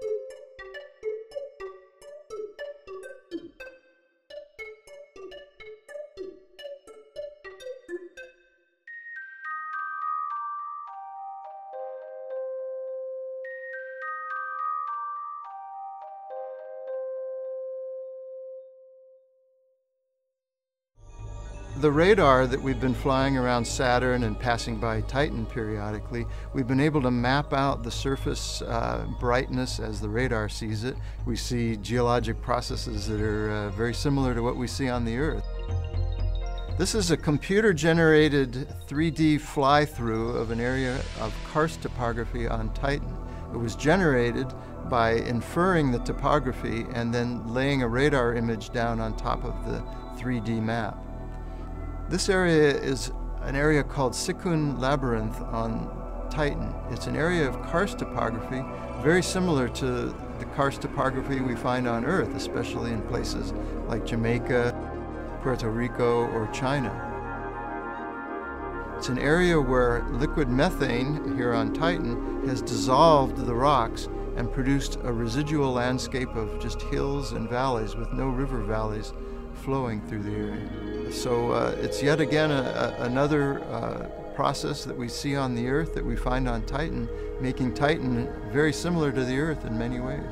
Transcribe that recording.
Thank you. The radar that we've been flying around Saturn and passing by Titan periodically, we've been able to map out the surface uh, brightness as the radar sees it. We see geologic processes that are uh, very similar to what we see on the Earth. This is a computer-generated 3D fly-through of an area of karst topography on Titan. It was generated by inferring the topography and then laying a radar image down on top of the 3D map. This area is an area called Sikun Labyrinth on Titan. It's an area of karst topography very similar to the karst topography we find on Earth, especially in places like Jamaica, Puerto Rico, or China. It's an area where liquid methane here on Titan has dissolved the rocks and produced a residual landscape of just hills and valleys with no river valleys flowing through the area. So uh, it's yet again a, a, another uh, process that we see on the Earth that we find on Titan, making Titan very similar to the Earth in many ways.